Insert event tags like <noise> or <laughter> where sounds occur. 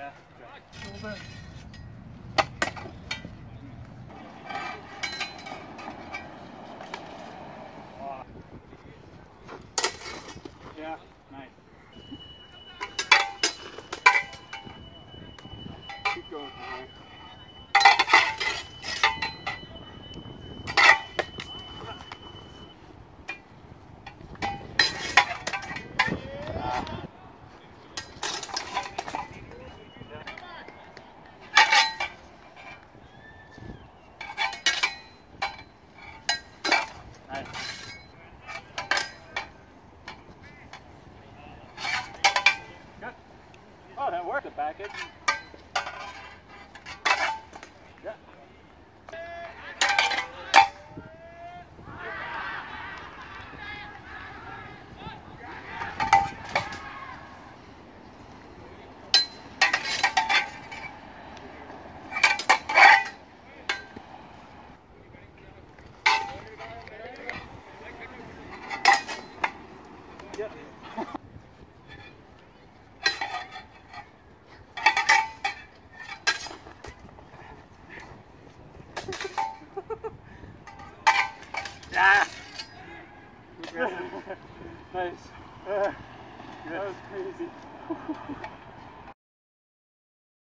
Yeah. Nice. Keep going from here. Nice. Good. Oh, that worked. The package. Nice. Uh, <laughs> that was crazy. <laughs>